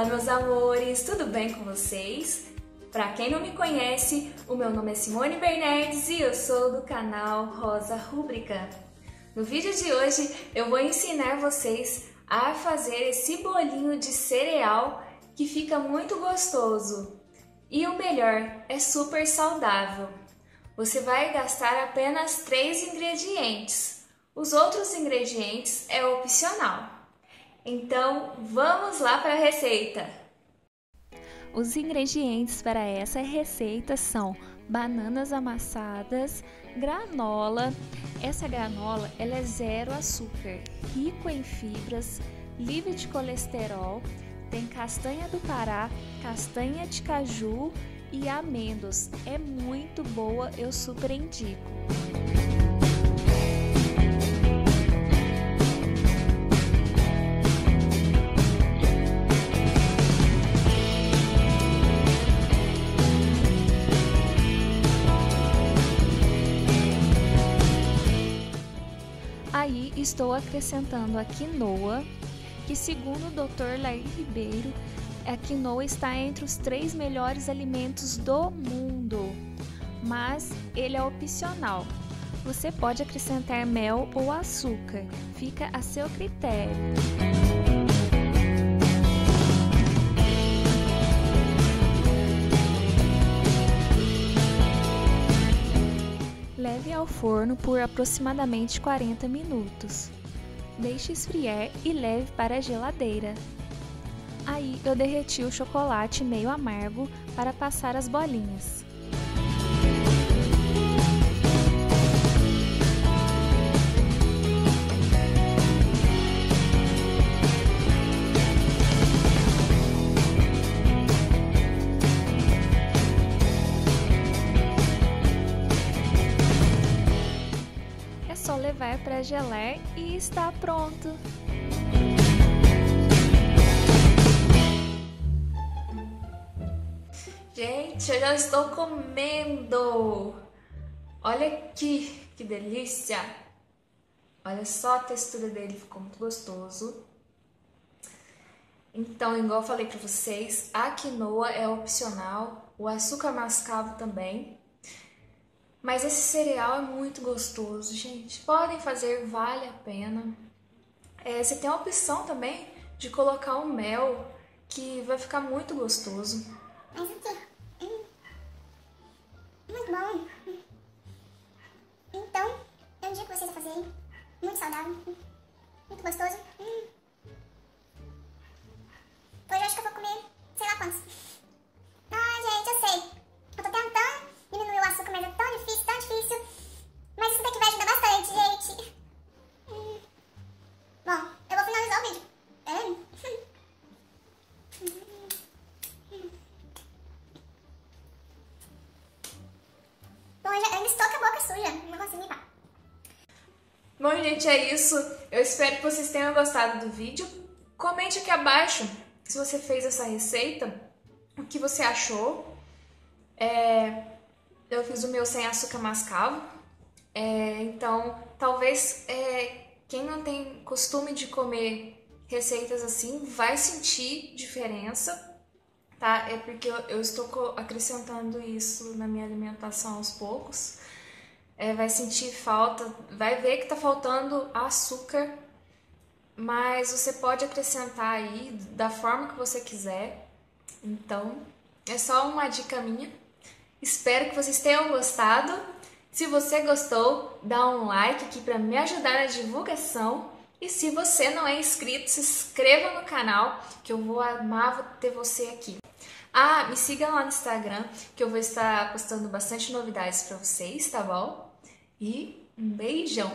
amores, tudo bem com vocês? Para quem não me conhece, o meu nome é Simone Bernardes e eu sou do canal Rosa Rúbrica. No vídeo de hoje eu vou ensinar vocês a fazer esse bolinho de cereal que fica muito gostoso. E o melhor, é super saudável. Você vai gastar apenas três ingredientes. Os outros ingredientes é opcional. Então, vamos lá para a receita! Os ingredientes para essa receita são bananas amassadas, granola. Essa granola ela é zero açúcar, rico em fibras, livre de colesterol, tem castanha do Pará, castanha de caju e amêndoas. É muito boa, eu super indico. Estou acrescentando a quinoa, que segundo o Dr. Lair Ribeiro, a quinoa está entre os três melhores alimentos do mundo, mas ele é opcional. Você pode acrescentar mel ou açúcar, fica a seu critério. Forno por aproximadamente 40 minutos. Deixe esfriar e leve para a geladeira. Aí eu derreti o chocolate meio amargo para passar as bolinhas. Levar para gelar e está pronto. Gente, eu já estou comendo! Olha aqui, que delícia! Olha só a textura dele, ficou muito gostoso. Então, igual eu falei para vocês, a quinoa é opcional, o açúcar mascavo também. Mas esse cereal é muito gostoso, gente. Podem fazer, vale a pena. É, você tem a opção também de colocar o mel, que vai ficar muito gostoso. Mas aqui, hum, muito bom. Então, eu indico vocês a fazerem. Muito saudável, muito gostoso. Hum. Hoje eu acho que eu vou comer, sei lá quantos. Ai, gente, eu sei. Eu tô tentando diminuir o açúcar, mas é tão difícil, tão difícil. Mas isso daqui vai ajudar bastante, gente. Hum. Bom, eu vou finalizar o vídeo. É. Bom, eu ainda estou com a boca suja, não consigo limpar. Bom, gente, é isso. Eu espero que vocês tenham gostado do vídeo. Comente aqui abaixo se você fez essa receita, o que você achou. É, eu fiz o meu sem açúcar mascavo. É, então, talvez é, quem não tem costume de comer receitas assim vai sentir diferença, tá? É porque eu, eu estou acrescentando isso na minha alimentação aos poucos. É, vai sentir falta, vai ver que tá faltando açúcar, mas você pode acrescentar aí da forma que você quiser. Então, é só uma dica minha. Espero que vocês tenham gostado. Se você gostou, dá um like aqui para me ajudar na divulgação. E se você não é inscrito, se inscreva no canal, que eu vou amar ter você aqui. Ah, me siga lá no Instagram, que eu vou estar postando bastante novidades para vocês, tá bom? E um beijão!